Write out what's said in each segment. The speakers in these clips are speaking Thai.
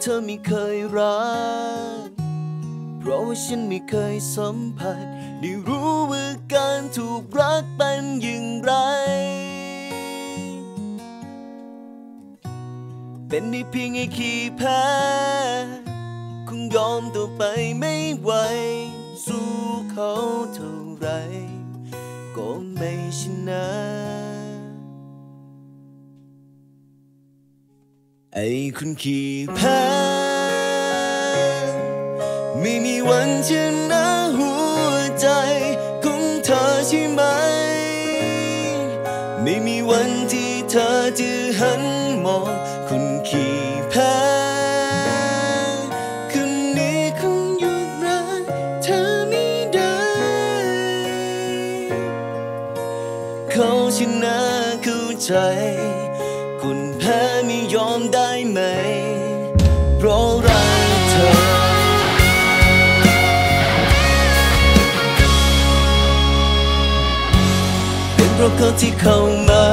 เธอไม่เคยรัก เพราะว่าฉันไม่เคยสัมผัส ได้รู้ว่าการถูกรักเป็นอย่างไร เป็นได้เพียงไอ้ขี้แพ้คงยอมตัวไปไม่ไหว สู้เขาเท่าไร ก็ไม่ชนะ ไอ้คนขี้แพ้ไม่มีวันชนะหัวใจของเธอใช่ไหม ไม่มีวันที่เธอจะหันมองคนขี้แพ้คนนี้คงหยุดรักเธอไม่ได้ เขาชนะเข้าใจ คนแพ้ไม่ยอมได้ไหม เพราะรักเธอ เป็นเพราะเขาที่เข้ามา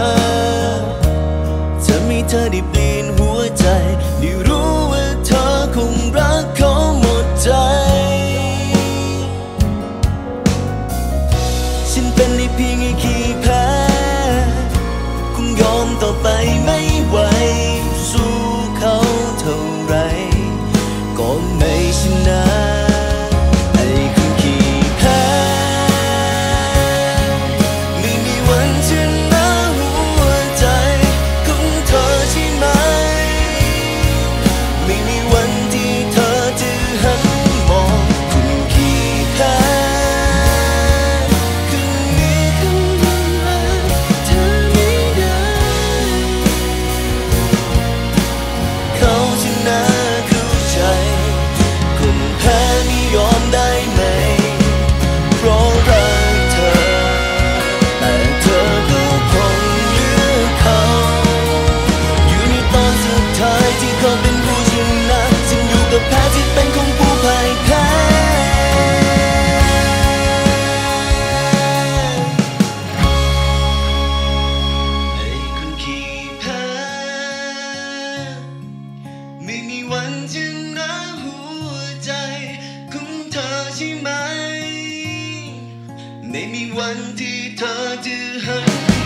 มีวันที่เธอจะหัน